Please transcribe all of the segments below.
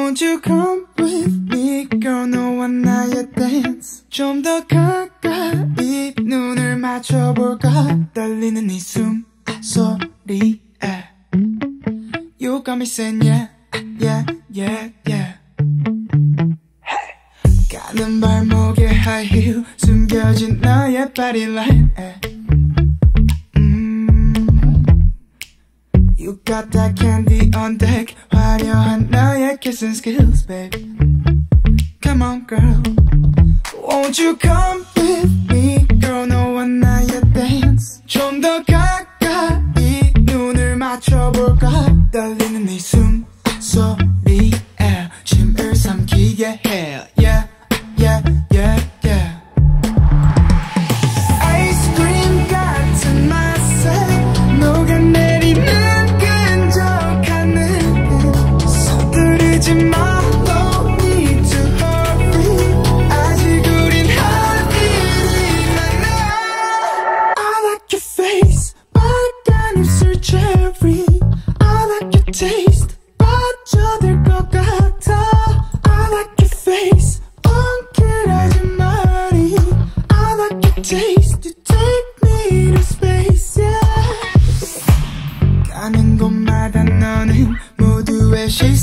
Won't you come with me girl 너와 나의 dance 좀 더 가까이 눈을 맞춰볼까 떨리는 이 숨소리에 You got me saying yeah yeah yeah yeah 가는 발목에 high heel 숨겨진 나의 body line You got that candy on deck 화려한 나의 kissing skills babe Come on girl Won't you come with me girl 너와 나의 dance 좀 더 가까이 눈을 맞춰볼까 떨리는 이 숨소리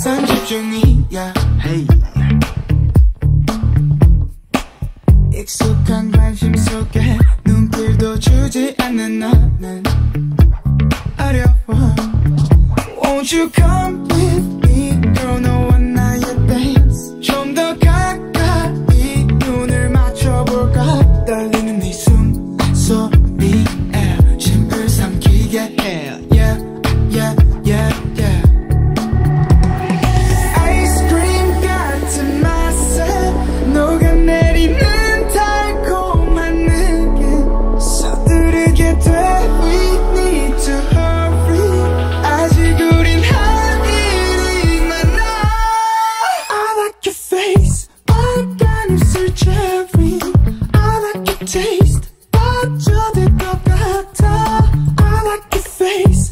시선 집중이야. hey. 익숙한 관심 속에 눈길도 주지 않는 너는 어려워. Won't you come with me girl 너와 나의 dance 좀 더 가까이 눈을 맞춰볼까? 떨리는 이 숨소리에 심을 삼키게 해 yeah taste 빠져들 것 같아 I like your face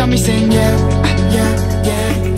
Got me saying yeah yeah yeah